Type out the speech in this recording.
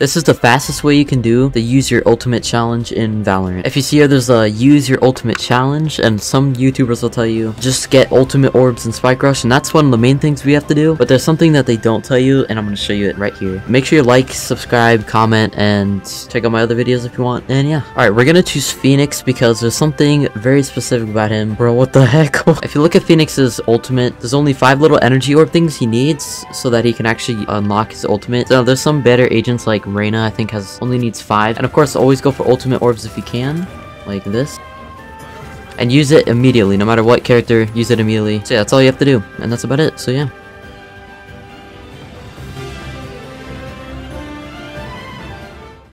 This is the fastest way you can do the use your ultimate challenge in Valorant. If you see here, there's a uh, use your ultimate challenge, and some YouTubers will tell you just get ultimate orbs and spike rush, and that's one of the main things we have to do. But there's something that they don't tell you, and I'm going to show you it right here. Make sure you like, subscribe, comment, and check out my other videos if you want. And yeah. Alright, we're going to choose Phoenix because there's something very specific about him. Bro, what the heck? if you look at Phoenix's ultimate, there's only five little energy orb things he needs so that he can actually unlock his ultimate. So there's some better agents like Reyna, I think, has only needs five. And of course, always go for ultimate orbs if you can, like this. And use it immediately, no matter what character, use it immediately. So yeah, that's all you have to do. And that's about it, so yeah.